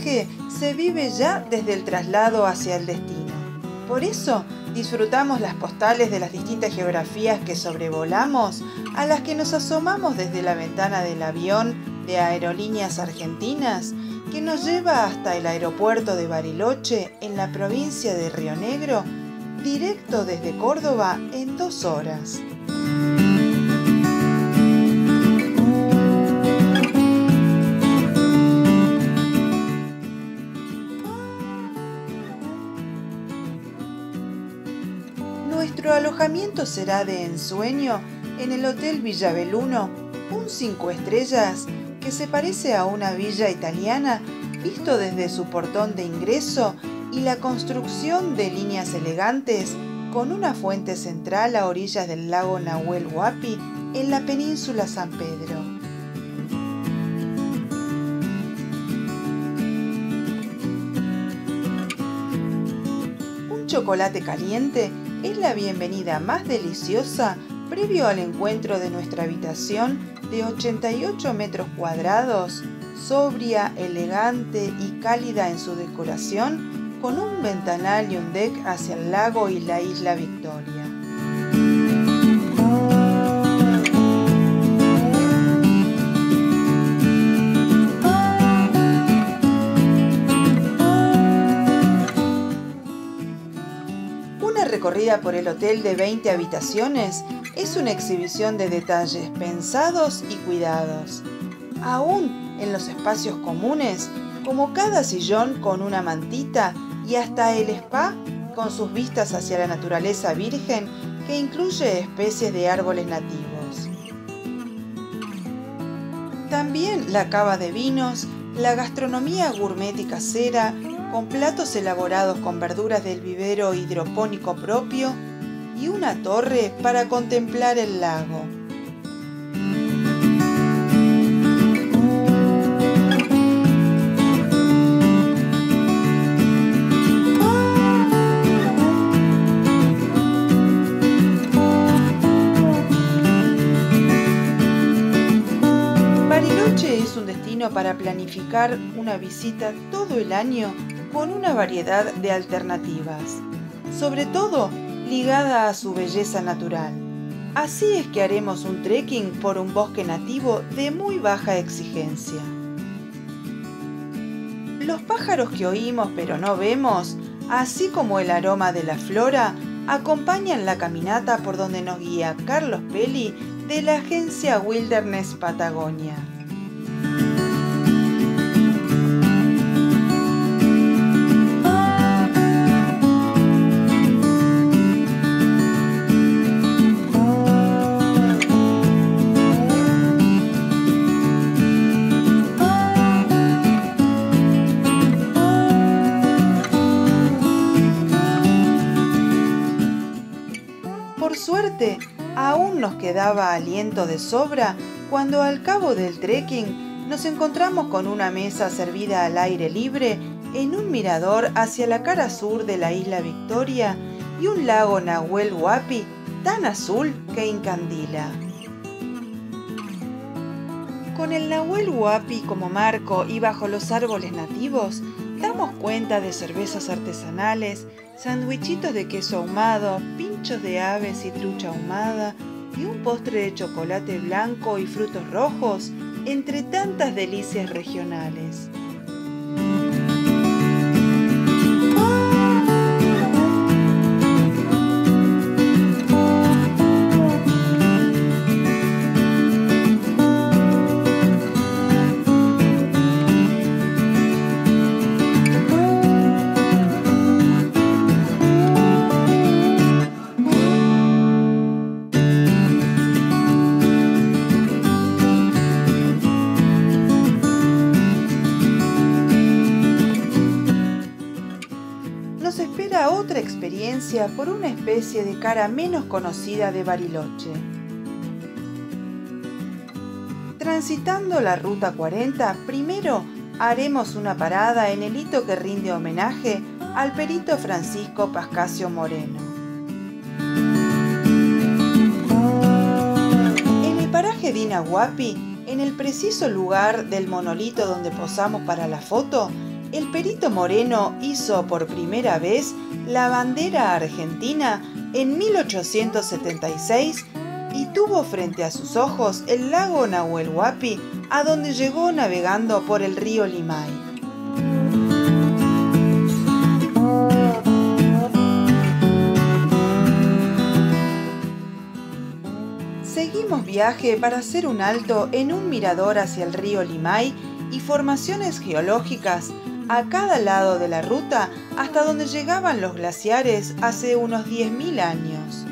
viaje se vive ya desde el traslado hacia el destino. Por eso disfrutamos las postales de las distintas geografías que sobrevolamos, a las que nos asomamos desde la ventana del avión de Aerolíneas Argentinas, que nos lleva hasta el aeropuerto de Bariloche en la provincia de Río Negro, directo desde Córdoba en dos horas. Alojamiento será de ensueño en el Hotel Villabeluno, un cinco estrellas que se parece a una villa italiana visto desde su portón de ingreso y la construcción de líneas elegantes con una fuente central a orillas del lago Nahuel Huapi en la península San Pedro. Un chocolate caliente es la bienvenida más deliciosa previo al encuentro de nuestra habitación de 88 metros cuadrados, sobria, elegante y cálida en su decoración, con un ventanal y un deck hacia el lago y la isla Victoria. Recorrida por el hotel de 20 habitaciones es una exhibición de detalles pensados y cuidados. Aún en los espacios comunes, como cada sillón con una mantita y hasta el spa con sus vistas hacia la naturaleza virgen que incluye especies de árboles nativos. También la cava de vinos, la gastronomía gourmet y casera, con platos elaborados con verduras del vivero hidropónico propio y una torre para contemplar el lago. Bariloche es un destino para planificar una visita todo el año con una variedad de alternativas, sobre todo ligada a su belleza natural. Así es que haremos un trekking por un bosque nativo de muy baja exigencia. Los pájaros que oímos pero no vemos, así como el aroma de la flora, acompañan la caminata por donde nos guía Carlos Peli de la agencia Wilderness Patagonia. Aún nos quedaba aliento de sobra cuando al cabo del trekking nos encontramos con una mesa servida al aire libre en un mirador hacia la cara sur de la isla Victoria y un lago Nahuel Huapi tan azul que incandila. Con el Nahuel Huapi como marco y bajo los árboles nativos, damos cuenta de cervezas artesanales, sandwichitos de queso ahumado, pinchos de aves y trucha ahumada, y un postre de chocolate blanco y frutos rojos, entre tantas delicias regionales. Por una especie de cara menos conocida de Bariloche. Transitando la Ruta 40, primero haremos una parada en el hito que rinde homenaje al perito Francisco Pascasio Moreno. En el paraje de en el preciso lugar del monolito donde posamos para la foto, el Perito Moreno hizo por primera vez la bandera argentina en 1876 y tuvo frente a sus ojos el lago Nahuel Huapi, a donde llegó navegando por el río Limay. Seguimos viaje para hacer un alto en un mirador hacia el río Limay y formaciones geológicas a cada lado de la ruta hasta donde llegaban los glaciares hace unos 10.000 años.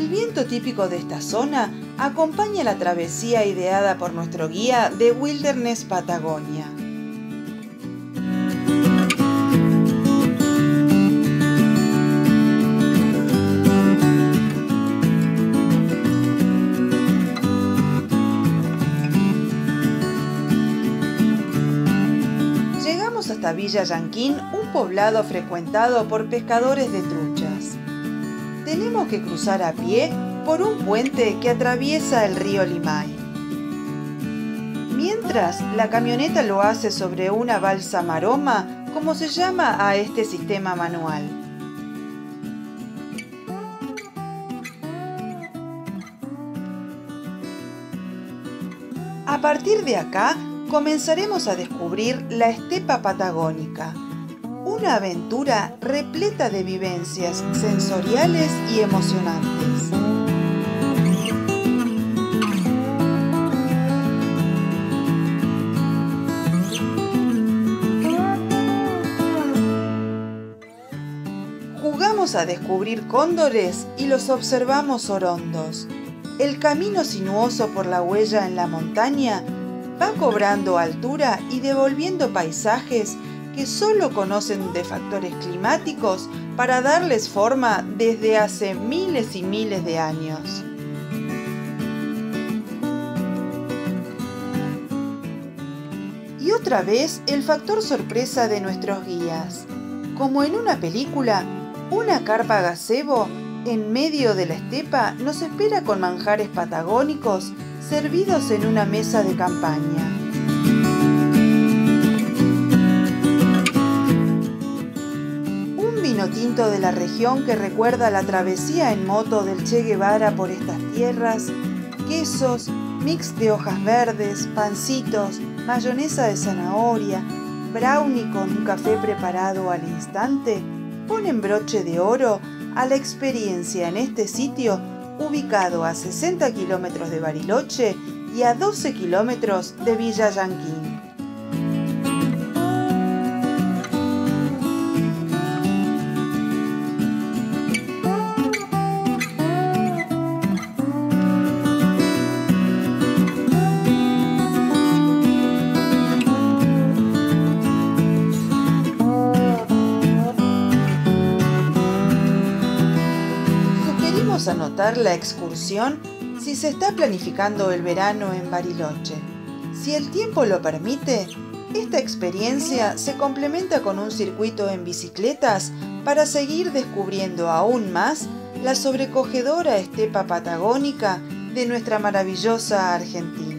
El viento típico de esta zona acompaña la travesía ideada por nuestro guía de Wilderness Patagonia. Llegamos hasta Villa Yanquín, un poblado frecuentado por pescadores de truchas tenemos que cruzar a pie por un puente que atraviesa el río Limay. Mientras, la camioneta lo hace sobre una balsa maroma, como se llama a este sistema manual. A partir de acá, comenzaremos a descubrir la estepa patagónica, una aventura repleta de vivencias sensoriales y emocionantes. Jugamos a descubrir cóndores y los observamos orondos. El camino sinuoso por la huella en la montaña va cobrando altura y devolviendo paisajes que solo conocen de factores climáticos para darles forma desde hace miles y miles de años. Y otra vez el factor sorpresa de nuestros guías. Como en una película, una carpa gazebo en medio de la estepa nos espera con manjares patagónicos servidos en una mesa de campaña. Tinto de la región que recuerda la travesía en moto del Che Guevara por estas tierras, quesos, mix de hojas verdes, pancitos, mayonesa de zanahoria, brownie con un café preparado al instante, ponen broche de oro a la experiencia en este sitio ubicado a 60 kilómetros de Bariloche y a 12 kilómetros de Villa Yanquín. Anotar la excursión si se está planificando el verano en Bariloche. Si el tiempo lo permite, esta experiencia se complementa con un circuito en bicicletas para seguir descubriendo aún más la sobrecogedora estepa patagónica de nuestra maravillosa Argentina.